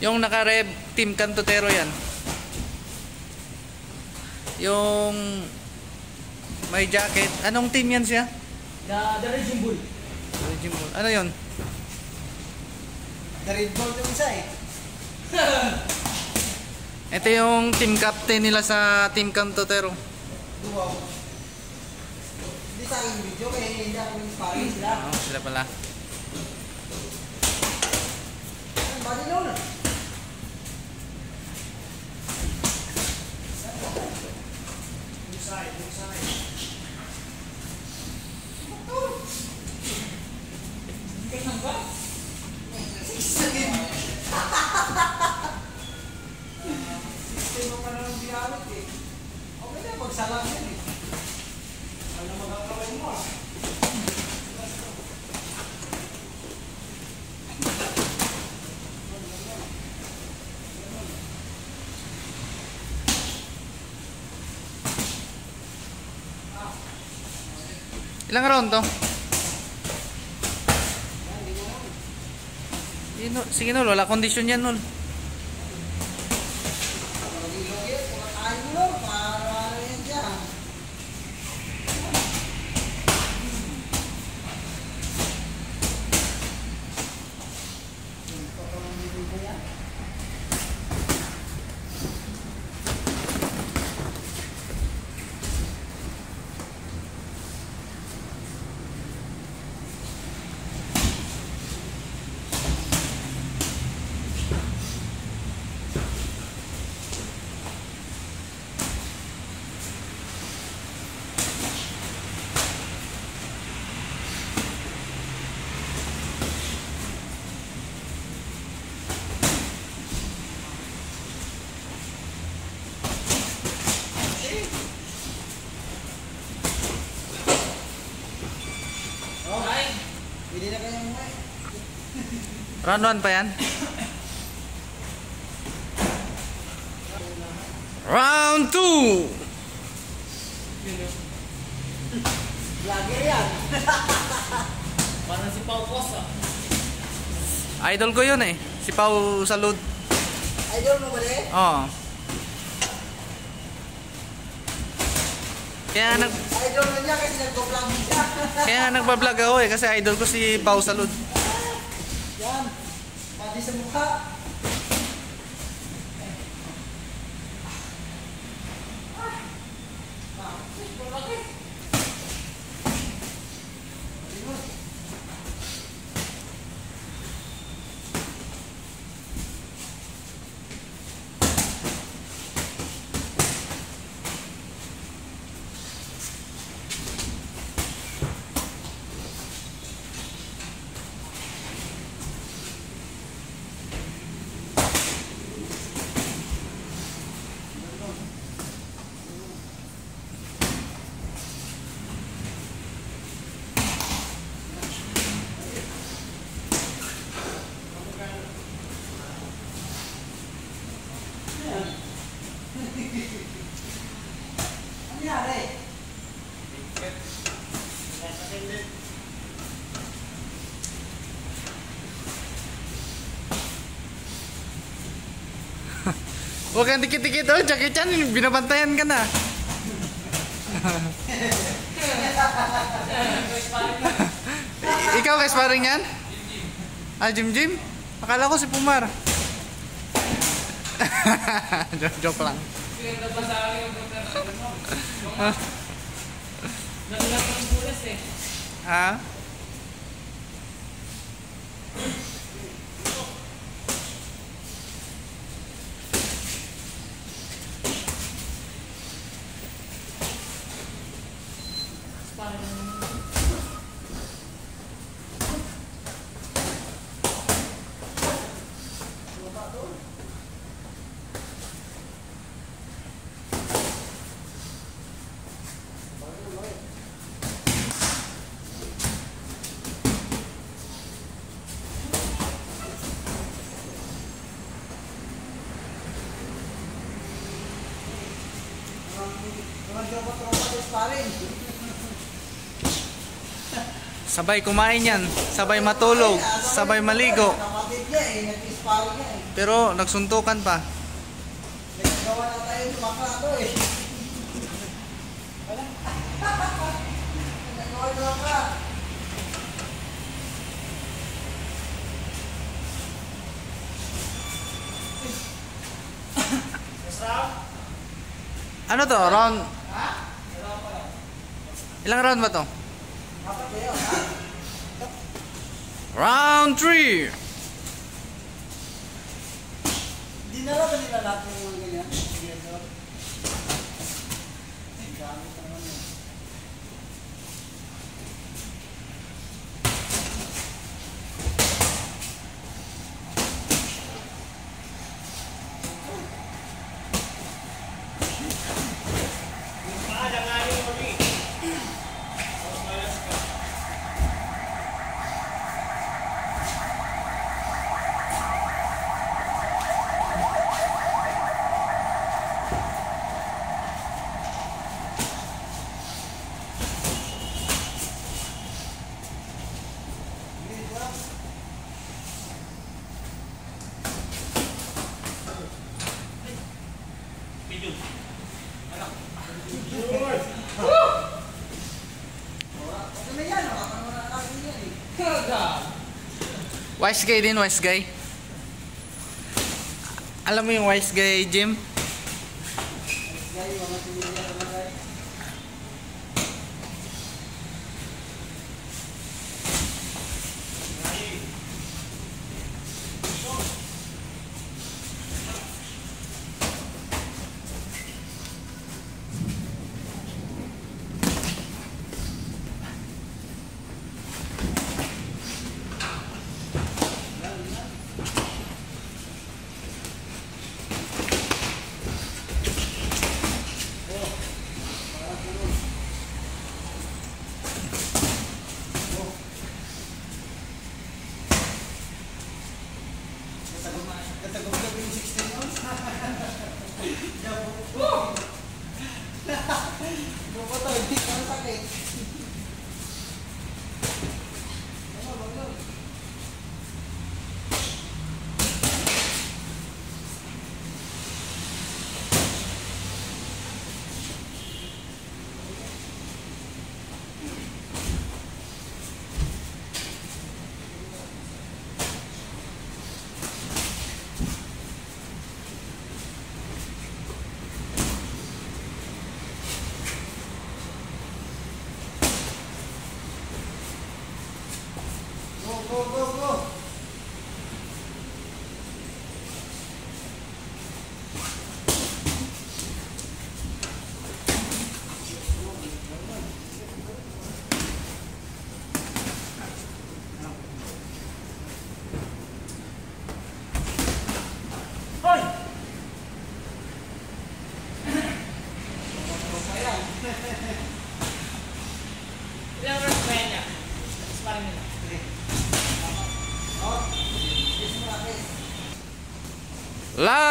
Yung naka-rev, Team Cantotero yan. Yung may jacket. Anong team yan siya? The, the Raging Bull. Raging Bull. Ano yun? The Red Bull yung isa eh. Ito yung team captain nila sa Team Cantotero. Wow. Hindi sa akin video kaya hindi ako yung sparring sila. Oo, sila pala. Ang body roll. Sistema pa naman ginamit eh. Okay na, pagsalang yan eh. Ano magkakawin mo ah? Ilang round to? Sige, Nol. Wala kondisyon yan, Nol. Round 1 pa yan? Round 2! Vlogger yan. Parang si Pau Costa. Idol ko yun eh. Si Pau Salud. Idol mo ba eh? Oo. Kaya nag Idol na niya kasi nagpo-vlog siya. kaya nagba-vlog ako eh kasi idol ko si Pau Salud. Yan. Pati sa Huwag kang dikit-dikit oh, Jackie Chan, binabantayan ka na. Ikaw kay sparring yan? Ah, Jim Jim? Akala ko si Pumar. joke, joke lang. Pinagda pa sa akin yung brother. Nagulat ko yung bulas eh. Ha? Mga tropa-tropa sa sparring. Sabay kumain yan. Sabay matulog. Sabay maligo. Pero nagsuntukan pa. Nagagawa na tayo ng makrado eh. Wala. Nagagawa na makrado. Ano to? Round... Ilang round ba to? Round 3! Dinala ba nila lahat ng mga ganyan? Wise guy din, wise guy. Alam mo yung wise guy, Jim? Guys. Katagog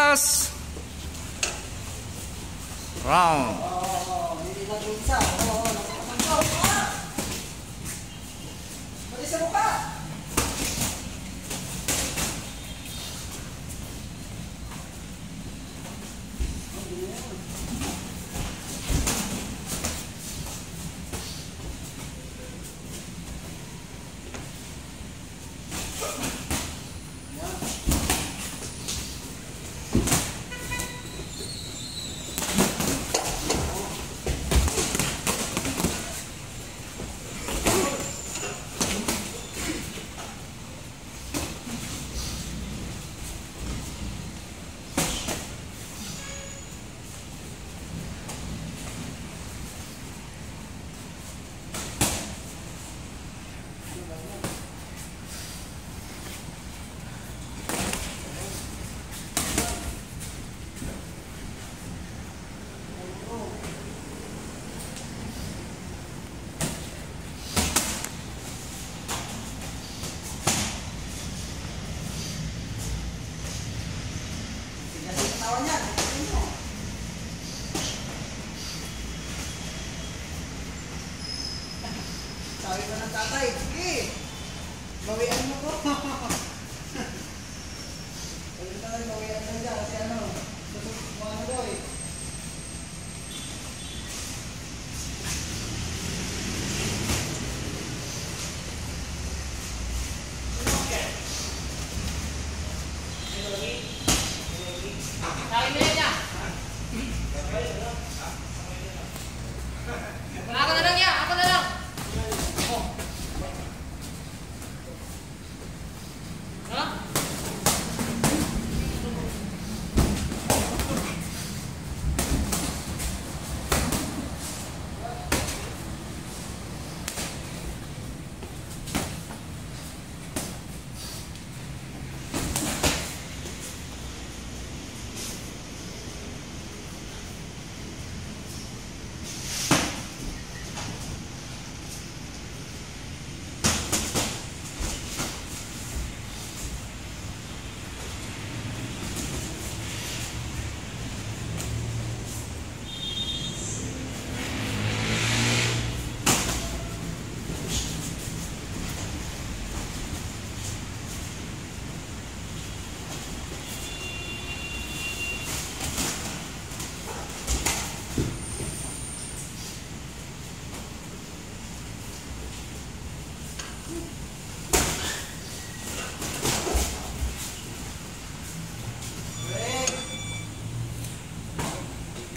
Last round. Bye-bye.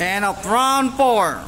And a thrown four.